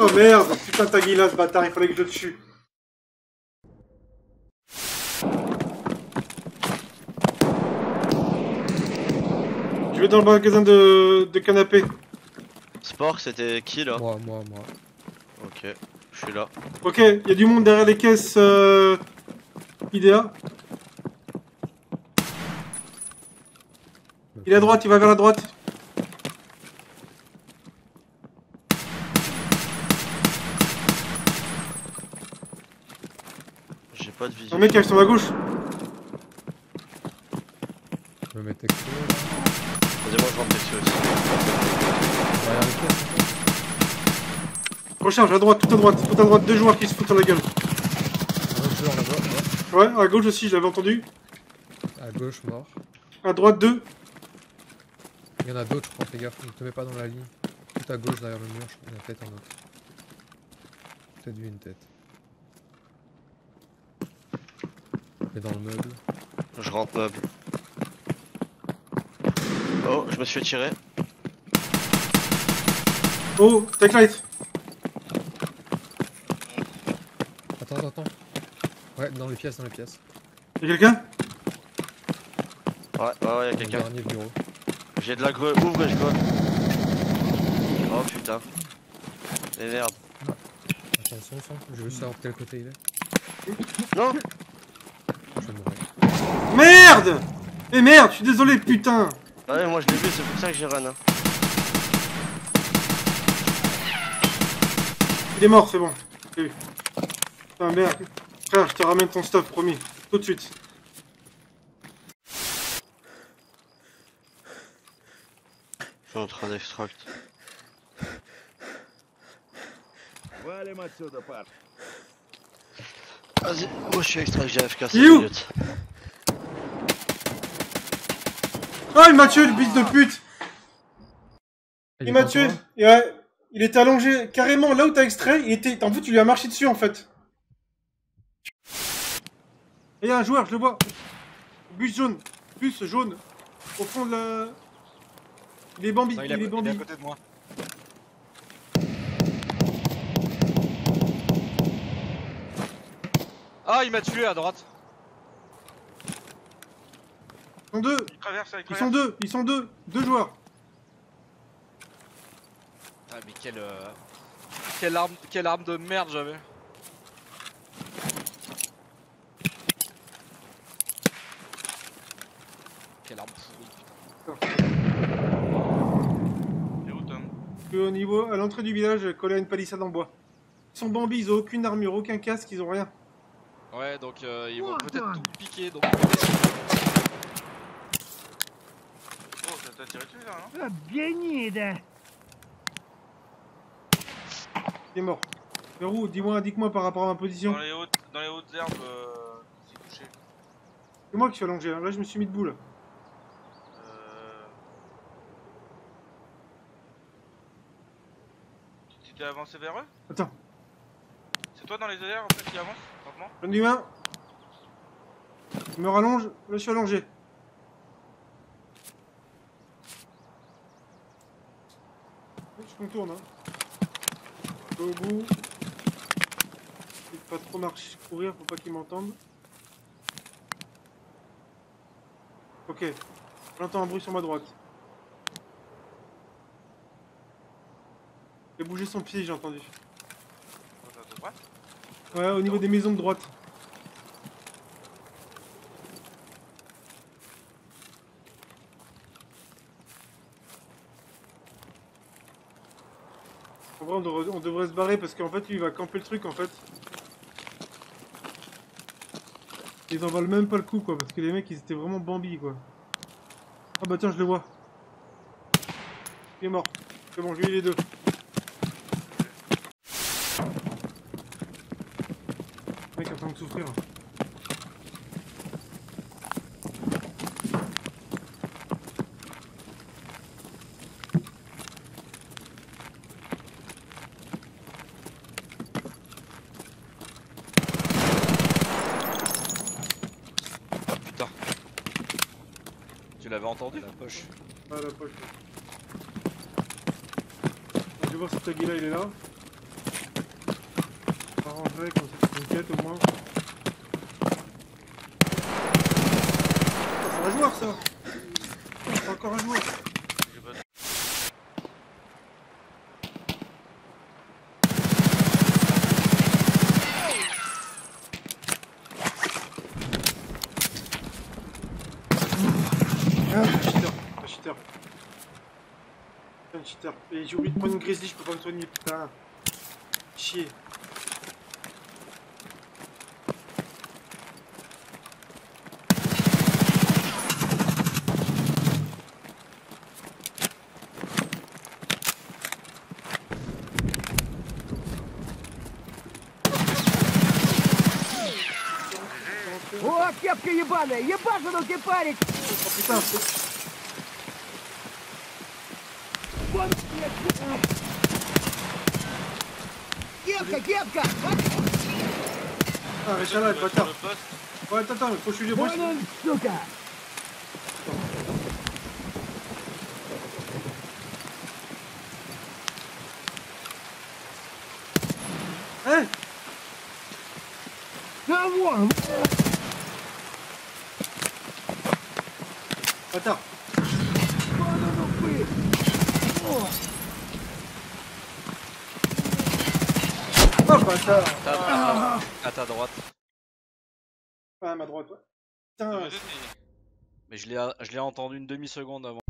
Oh merde, putain Taguila ce bâtard, il fallait que je le tue. Je vais dans le magasin de, de canapé. Sport, c'était qui là? Moi, moi, moi. Ok, je suis là. Ok, il y a du monde derrière les caisses euh, IDEA. Il est à droite, il va vers la droite. J'ai pas de vision. Un mec qui arrive sur ma gauche. Je me là. Vas-y, moi je rentre dessus aussi. Derrière les caisses. Recharge à droite, tout à droite, tout à droite, deux joueurs qui se foutent sur la gueule. Ouais, à gauche aussi, je l'avais entendu. À gauche, mort. À droite, deux. Il y en a d'autres, je crois, fais gaffe. Ne te mets pas dans la ligne. Tout à gauche, derrière le mur, je crois. Il y a peut-être un autre. Peut-être vu une tête. Dans le meuble. Je rentre meuble. Oh, je me suis fait tirer. Oh, take light. Attends, attends, attends. Ouais, dans les pièces, dans les pièces. Y'a quelqu'un? Ouais, ouais, ouais, y'a quelqu'un. dernier bureau. J'ai de la greu. Ouvre, je go. Oh putain. Et merde. Attention. Je veux savoir de quel côté il est. Non. Merde Eh merde, je suis désolé, putain Ouais, moi je l'ai vu, c'est pour ça que j'ai run. Hein. Il est mort, c'est bon. J'ai vu. Putain, merde. Frère, je te ramène ton stuff, promis. Tout de suite. Je suis en train d'extract. Валим отсюда, парни. Vas-y, moi je suis extract, j'ai AFK 5 Il est où minutes. Ah, il m'a tué, le fils de pute Il m'a tué toi Et ouais, Il était allongé, carrément, là où t'as extrait, il était... En fait, tu lui as marché dessus, en fait. Et il y a un joueur, je le vois. Bus jaune. Bus jaune. Au fond de la... Il est Bambi, Non, il, il, est est il est à Bambi. côté de moi. Ah, il m'a tué à droite. Ils sont deux, Il traverse, il ils sont deux, ils sont deux. Deux joueurs. Ah, mais quelle. euh, Quelle arme, quelle arme de merde j'avais. Quelle arme pourrie, putain. T'es où, Tom? Que au niveau, à l'entrée du village, collé à une palissade en bois. Ils sont Bambi, ils ont aucune armure, aucun casque, ils ont rien. Ouais, donc euh, ils vont oh, peut-être tout piquer. Donc... Oh, t'as tiré dessus là, non Ah, bien T'es mort. Pérou, dis-moi, indique-moi par rapport à ma position. Dans les hautes, dans les hautes herbes, euh, c'est touché. C'est moi qui suis allongé, hein. là je me suis mis debout là. Euh... Tu t'es avancé vers eux? Attends. C'est toi dans les herbes en fait, qui avance? Ai eu un. Je me rallonge, je suis allongé. Je contourne, hein. Je vais au bout. Je vais pas trop marcher, courir pour pas qu'ils m'entendent. Ok, j'entends un bruit sur ma droite. Il a bougé son pied, j'ai entendu. Droite? Ouais, au niveau des maisons de droite. En vrai, on devrait, se barrer parce qu'en fait, lui, il va camper le truc en fait. Ils en valent même pas le coup quoi, parce que les mecs ils étaient vraiment bambi quoi. Ah bah tiens, je le vois. Il est mort. C'est bon, je lui ai les deux. Le mec est en train de souffrir. Putain. Tu l'avais entendu la poche Ah la poche. Je vais voir si Taguila il est là. m'arrangerait comme ça, c'est une quête au moins. Oh, C'est un joueur ça C'est encore un joueur cheater, un cheater. Un cheater. Et j'ai oublié de prendre une grizzly, je peux pas me soigner, putain. Chier. Тетка ебаная, ебашину кипарик! Капитан, Вон, Кепка, кепка! А, Ришарай, батя. Батя там, пусть люди больше. Вон он, сука! trop tard. Oh non, non, oui. Oh, oh à ta droite. Ah, à ma droite, ouais. Putain. Mais je l'ai entendu une demi-seconde avant.